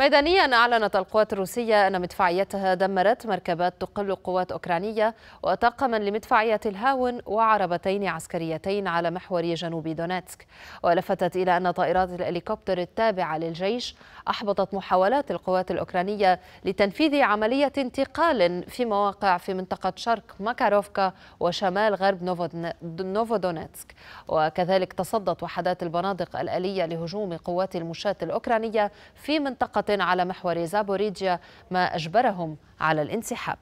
ميدانيا أعلنت القوات الروسية أن مدفعيتها دمرت مركبات تقل قوات أوكرانية وطاقما لمدفعية الهاون وعربتين عسكريتين على محور جنوب دونيتسك ولفتت إلى أن طائرات الهليكوبتر التابعة للجيش أحبطت محاولات القوات الأوكرانية لتنفيذ عملية انتقال في مواقع في منطقة شرق ماكاروفكا وشمال غرب نوفودونيتسك وكذلك تصدت وحدات البنادق الآلية لهجوم قوات المشاة الأوكرانية في منطقة على محور زابوريجيا ما أجبرهم على الانسحاب.